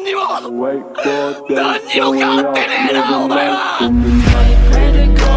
何にも何にも変わってねえなお前は